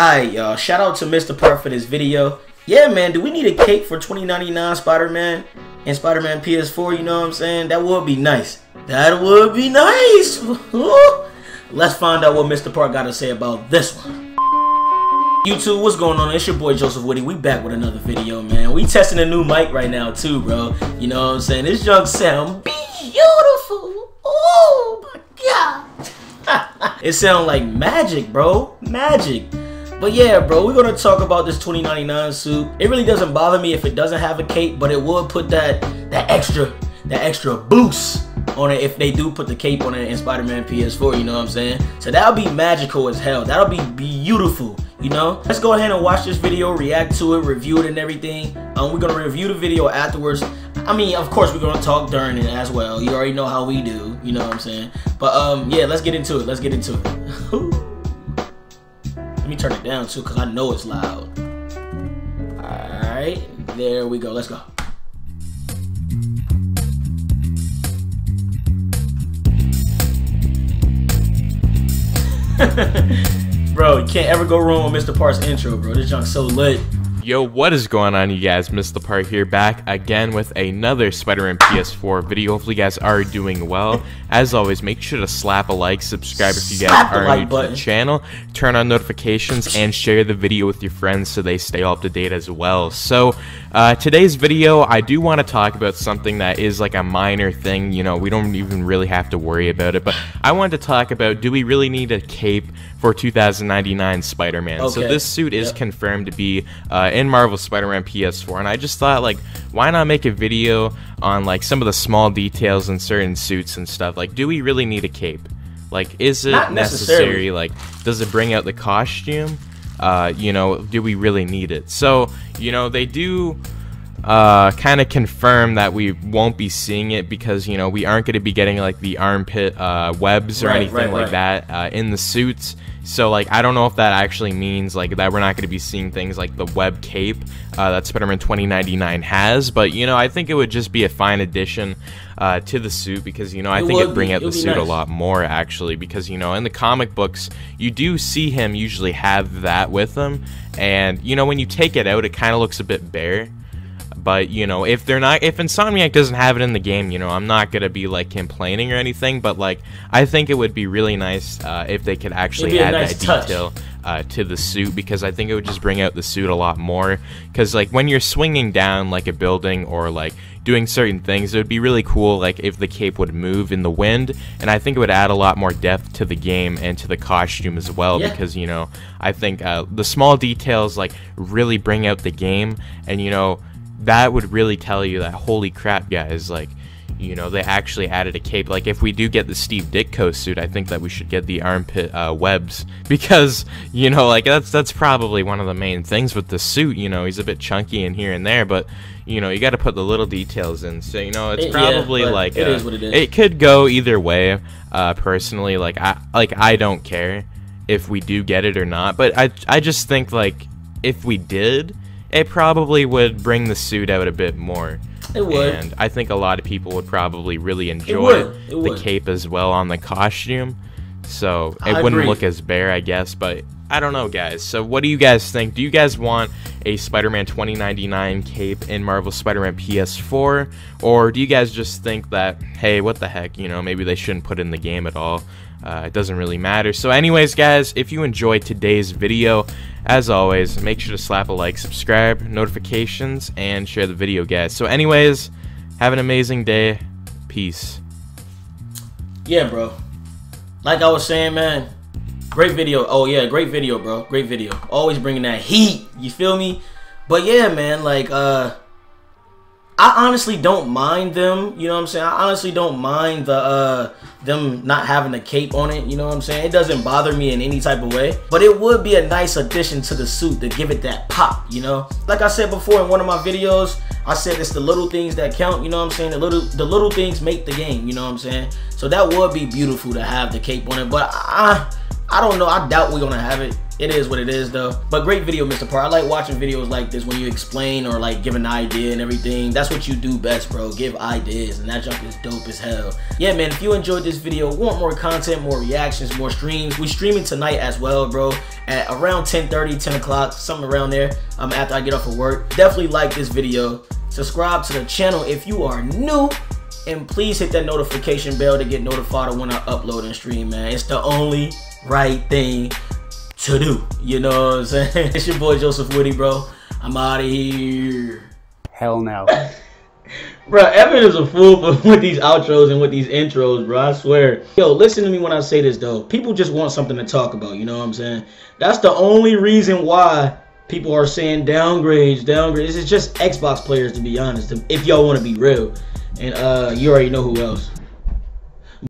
Alright, y'all. Shout out to MissedThePart for this video. Yeah, man, do we need a cake for 2099 Spider-Man and Spider-Man PS4? You know what I'm saying? That would be nice. That would be nice. Let's find out what MissedThePart got to say about this one. YouTube, what's going on? It's your boy Joseph Witty. We back with another video, man. We testing a new mic right now too, bro. You know what I'm saying? This junk sound beautiful. Oh my god. it sound like magic, bro. Magic. But yeah, bro, we're gonna talk about this 2099 suit. It really doesn't bother me if it doesn't have a cape, but it would put that that extra that extra boost on it if they do put the cape on it in Spider-Man PS4, you know what I'm saying? So that'll be magical as hell. That'll be beautiful, you know? Let's go ahead and watch this video, react to it, review it and everything. Um, we're gonna review the video afterwards. I mean, of course, we're gonna talk during it as well. You already know how we do, you know what I'm saying? But um, yeah, let's get into it. Let's get into it. me turn it down too, because I know it's loud. Alright, there we go. Let's go. bro, you can't ever go wrong with MissedThePart's intro, bro. This junk's so lit. Yo, what is going on, you guys? MissedThePart here, back again with another Spider-Man PS4 video. Hopefully, you guys are doing well. As always, make sure to slap a like, subscribe if you guys slap are like new button. to the channel, turn on notifications, and share the video with your friends so they stay up to date as well. So, uh, today's video, I do want to talk about something that is like a minor thing. You know, we don't even really have to worry about it, but I wanted to talk about do we really need a cape for 2099 Spider-Man? Okay. So this suit is yep. confirmed to be uh, in Marvel Spider-Man PS4, and I just thought like, why not make a video on like some of the small details in certain suits and stuff? Like, do we really need a cape? Like, is it necessary? Like, does it bring out the costume? Uh, you know, do we really need it? So, you know, they do uh, kind of confirm that we won't be seeing it because you know we aren't going to be getting like the armpit uh, webs or right, anything right, like right. that uh, in the suits. So like I don't know if that actually means like that we're not going to be seeing things like the web cape uh, that Spider-Man 2099 has, but you know I think it would just be a fine addition uh, to the suit because you know I it think it'd bring be, out the suit nice. a lot more actually because you know in the comic books you do see him usually have that with him, and you know when you take it out it kind of looks a bit bare. But you know, if they're not, if Insomniac doesn't have it in the game, you know, I'm not gonna be like complaining or anything. But like, I think it would be really nice uh, if they could actually add nice that touch. detail uh, to the suit because I think it would just bring out the suit a lot more. Because like when you're swinging down like a building or like doing certain things, it would be really cool like if the cape would move in the wind, and I think it would add a lot more depth to the game and to the costume as well. Yeah. Because you know, I think uh, the small details like really bring out the game, and you know that would really tell you that holy crap, guys, like you know they actually added a cape. Like if we do get the steve ditko suit i think that we should get the armpit uh, webs. Because you know like that's that's probably one of the main things with the suit you know he's a bit chunky in here and there but you know you got to put the little details in. So you know it's it, probably yeah, like it a, is what it is. it could go either way uh, personally. Like i like i don't care if we do get it or not but i i just think like if we did it probably would bring the suit out a bit more. It would. And I think a lot of people would probably really enjoy the cape as well on the costume. So it I wouldn't agree. look as bare, I guess, but I don't know, guys. So what do you guys think? Do you guys want a Spider-Man 2099 cape in Marvel Spider-Man PS4? Or do you guys just think that, hey, what the heck, you know, maybe they shouldn't put in the game at all? Uh, it doesn't really matter. So anyways, guys, if you enjoyed today's video, as always, make sure to slap a like, subscribe, notifications, and share the video, guys. So anyways, have an amazing day. Peace. Yeah, bro. Like I was saying, man, great video. Oh, yeah, great video, bro. Great video. Always bringing that heat. You feel me? But yeah, man, like, uh, I honestly don't mind them. You know what I'm saying? I honestly don't mind the uh them not having a cape on it. You know what I'm saying? It doesn't bother me in any type of way. But it would be a nice addition to the suit to give it that pop. You know, like I said before in one of my videos, I said it's the little things that count. You know what I'm saying? The little the little things make the game. You know what I'm saying? So that would be beautiful to have the cape on it. But I I don't know. I doubt we're gonna have it. it is what it is though. But great video, MissedThePart. I like watching videos like this when you explain or like give an idea and everything. That's what you do best, bro. Give ideas and that junk is dope as hell. Yeah, man, if you enjoyed this video, want more content, more reactions, more streams, we streaming tonight as well, bro, at around 10 30, 10 o'clock, something around there um, after I get off of work. Definitely like this video. Subscribe to the channel if you are new and please hit that notification bell to get notified when I upload and stream, man. It's the only right thing to do. You know what I'm saying? It's your boy Joseph Witty, bro. I'm out of here. Hell no. bro, Evan is a fool with these outros and with these intros, bro. I swear. Yo, listen to me when I say this, though. People just want something to talk about. You know what I'm saying? That's the only reason why people are saying downgrades, downgrades. It's just Xbox players, to be honest. If y'all want to be real. And uh, you already know who else.